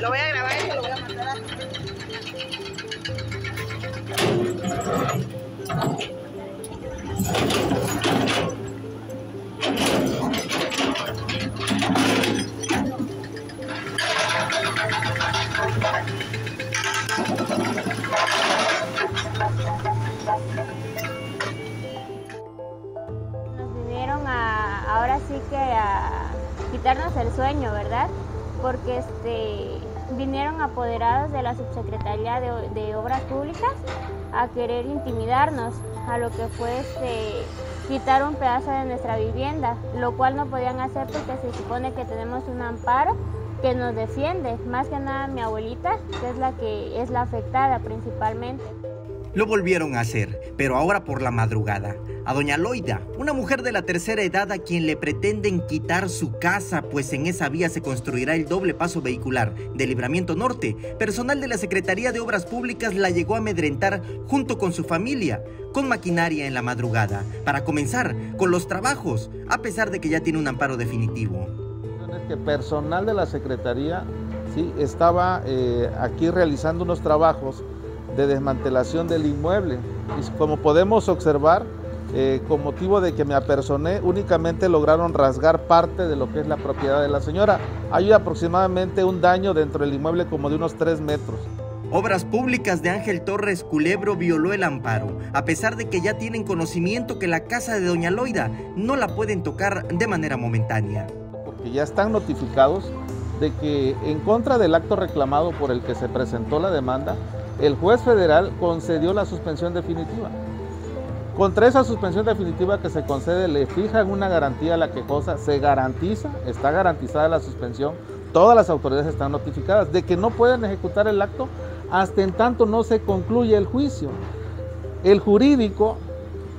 Lo voy a grabar y lo voy a mandar. Nos vinieron a, ahora sí que a quitarnos el sueño, ¿verdad? Porque este, vinieron apoderados de la Subsecretaría de, Obras Públicas a querer intimidarnos, a lo que fue este, quitar un pedazo de nuestra vivienda, lo cual no podían hacer porque se supone que tenemos un amparo que nos defiende, más que nada mi abuelita, que es la que es la afectada principalmente. Lo volvieron a hacer, pero ahora por la madrugada. A doña Loida, una mujer de la tercera edad a quien le pretenden quitar su casa, pues en esa vía se construirá el doble paso vehicular de Libramiento Norte. Personal de la Secretaría de Obras Públicas la llegó a amedrentar junto con su familia, con maquinaria en la madrugada, para comenzar con los trabajos, a pesar de que ya tiene un amparo definitivo. que personal de la Secretaría sí, estaba eh, aquí realizando unos trabajos de desmantelación del inmueble. Y como podemos observar, eh, con motivo de que me apersoné, únicamente lograron rasgar parte de lo que es la propiedad de la señora. Hay aproximadamente un daño dentro del inmueble como de unos 3 metros. Obras Públicas de Ángel Torres Culebro violó el amparo, a pesar de que ya tienen conocimiento que la casa de Doña Loida no la pueden tocar de manera momentánea. Porque ya están notificados de que en contra del acto reclamado por el que se presentó la demanda, el juez federal concedió la suspensión definitiva. Contra esa suspensión definitiva que se concede, le fijan una garantía a la quejosa, se garantiza, está garantizada la suspensión, todas las autoridades están notificadas de que no pueden ejecutar el acto hasta en tanto no se concluye el juicio. El jurídico,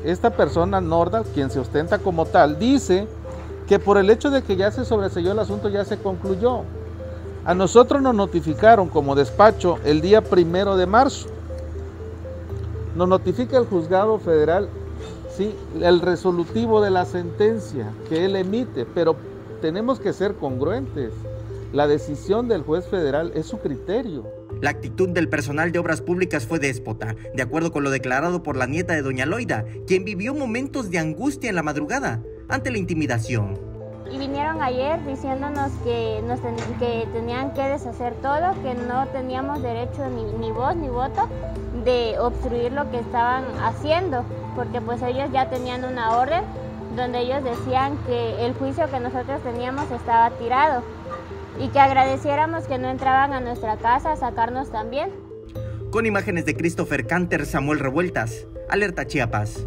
esta persona Norda, quien se ostenta como tal, dice que por el hecho de que ya se sobreseyó el asunto ya se concluyó. A nosotros nos notificaron como despacho el día primero de marzo. Nos notifica el juzgado federal sí, el resolutivo de la sentencia que él emite, pero tenemos que ser congruentes. La decisión del juez federal es su criterio. La actitud del personal de obras públicas fue déspota, de acuerdo con lo declarado por la nieta de Doña Loida, quien vivió momentos de angustia en la madrugada ante la intimidación. Y vinieron ayer diciéndonos que, nos que tenían que deshacer todo, que no teníamos derecho ni, ni voz ni voto de obstruir lo que estaban haciendo, porque pues ellos ya tenían una orden donde ellos decían que el juicio que nosotros teníamos estaba tirado y que agradeciéramos que no entraban a nuestra casa a sacarnos también. Con imágenes de Christopher Canter, Samuel Revueltas, Alerta Chiapas.